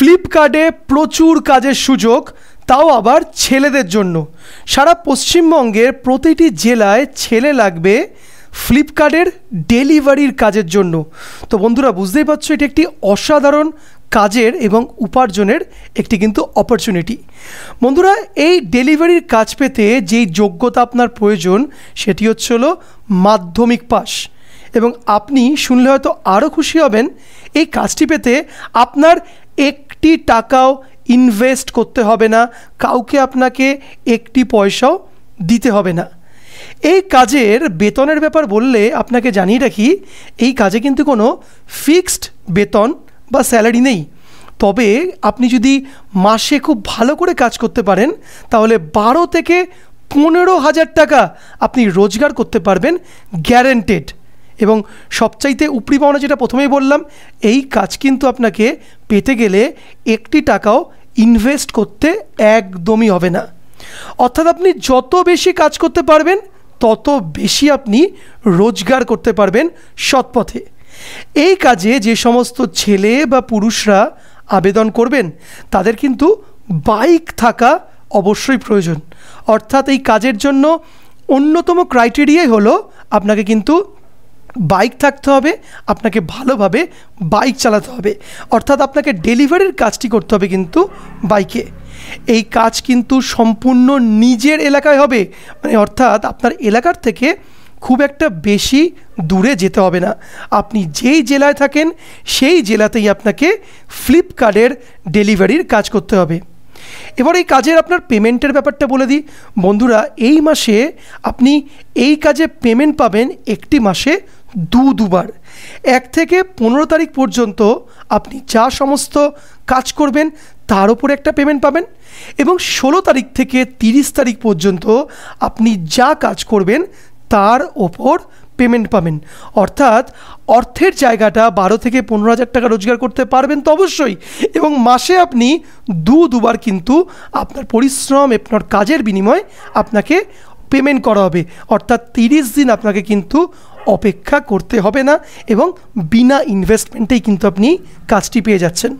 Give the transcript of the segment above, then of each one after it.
ফ্লিপকার্টে প্রচুর কাজের সুযোগ, তাও আবার ছেলেদের জন্য। সারা পশ্চিমবঙ্গের প্রতিটি জেলায় ছেলে লাগবে ফ্লিপকার্টের ডেলিভারির কাজের জন্য। তো বন্ধুরা, বুঝতেই পারছ, এটি একটি অসাধারণ কাজের এবং উপার্জনের একটি কিন্তু অপরচুনিটি বন্ধুরা, এই ডেলিভারির কাজ পেতে যেই যোগ্যতা আপনার প্রয়োজন, সেটি হচ্ছে হলো মাধ্যমিক পাস এবং আপনি শুনলে হয়তো আরও খুশি হবেন, এই কাজটি পেতে আপনার একটি টাকাও ইনভেস্ট করতে হবে না, কাউকে আপনাকে একটি পয়সাও দিতে হবে না। এই কাজের বেতনের ব্যাপার বললে আপনাকে জানিয়ে রাখি, এই কাজে কিন্তু কোনো ফিক্সড বেতন বা স্যালারি নেই। তবে আপনি যদি মাসে খুব ভালো করে কাজ করতে পারেন, তাহলে বারো থেকে পনেরো হাজার টাকা আপনি রোজগার করতে পারবেন গ্যারেন্টেড এবং সবচাইতে উপরি পাওনা যেটা প্রথমেই বললাম, এই কাজ কিন্তু আপনাকে পেতে গেলে একটি টাকাও ইনভেস্ট করতে একদমই হবে না। অর্থাৎ আপনি যত বেশি কাজ করতে পারবেন, তত বেশি আপনি রোজগার করতে পারবেন সৎপথে। এই কাজে যে সমস্ত ছেলে বা পুরুষরা আবেদন করবেন, তাদের কিন্তু বাইক থাকা অবশ্যই প্রয়োজন। অর্থাৎ এই কাজের জন্য অন্যতম ক্রাইটেরিয়াই হলো আপনাকে কিন্তু বাইক থাকতে হবে, আপনাকে ভালোভাবে বাইক চালাতে হবে। অর্থাৎ আপনাকে ডেলিভারির কাজটি করতে হবে কিন্তু বাইকে। এই কাজ কিন্তু সম্পূর্ণ নিজের এলাকায় হবে। মানে অর্থাৎ আপনার এলাকার থেকে খুব একটা বেশি দূরে যেতে হবে না। আপনি যেই জেলায় থাকেন, সেই জেলাতেই আপনাকে ফ্লিপকার্টের ডেলিভারির কাজ করতে হবে। এবার এই কাজের আপনার পেমেন্টের ব্যাপারটা বলে দিই। বন্ধুরা, এই মাসে আপনি এই কাজে পেমেন্ট পাবেন একটি মাসে দু দুবার। এক থেকে পনেরো তারিখ পর্যন্ত আপনি যা সমস্ত কাজ করবেন তার উপরে একটা পেমেন্ট পাবেন এবং ষোলো তারিখ থেকে তিরিশ তারিখ পর্যন্ত আপনি যা কাজ করবেন তার ওপর পেমেন্ট পাবেন। অর্থাৎ অর্থের জায়গাটা বারো থেকে পনেরো হাজার টাকা রোজগার করতে পারবেন তো অবশ্যই। এবং মাসে আপনি দু দুবার কিন্তু আপনার পরিশ্রম, আপনার কাজের বিনিময়ে আপনাকে পেমেন্ট করা হবে। অর্থাৎ তিরিশ দিন আপনাকে কিন্তু অপেক্ষা করতে হবে না এবং বিনা ইনভেস্টমেন্টেই কিন্তু আপনি কাজটি পেয়ে যাচ্ছেন।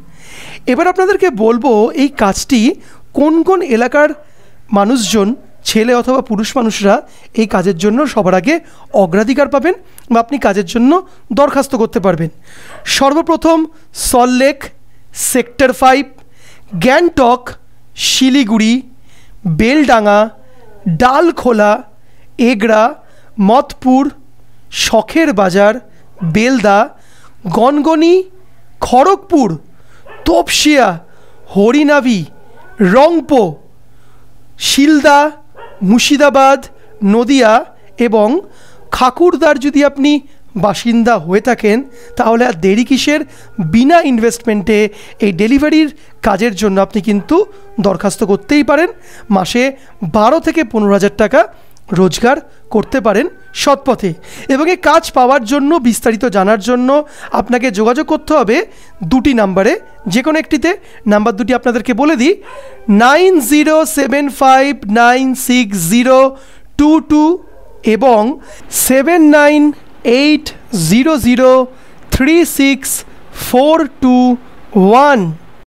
এবার আপনাদেরকে বলব এই কাজটি কোন কোন এলাকার মানুষজন, ছেলে অথবা পুরুষ মানুষরা এই কাজের জন্য সবার আগে অগ্রাধিকার পাবেন বা আপনি কাজের জন্য দরখাস্ত করতে পারবেন। সর্বপ্রথম সল্টলেক সেক্টর ফাইভ গ্যাংটক শিলিগুড়ি, বেলডাঙ্গা, ডালখোলা, এগড়া, মতপুর শখের বাজার, বেলদা, গনগনি, খড়গপুর, তপসিয়া, হরিনাভি, রংপো, শিলদা, মুর্শিদাবাদ, নদিয়া এবং খাকুরদার যদি আপনি বাসিন্দা হয়ে থাকেন, তাহলে আর দেরি কিসের? বিনা ইনভেস্টমেন্টে এই ডেলিভারির কাজের জন্য আপনি কিন্তু দরখাস্ত করতেই পারেন। মাসে বারো থেকে পনেরো হাজার টাকা রোজগার করতে পারেন সৎপথে এবং এই কাজ পাওয়ার জন্য বিস্তারিত জানার জন্য আপনাকে যোগাযোগ করতে হবে দুটি নাম্বারে যে কোনো একটিতে। নাম্বার দুটি আপনাদেরকে বলে দিই, nine zero seven five nine six zero two two এবং seven nine eight zero zero three six four two one.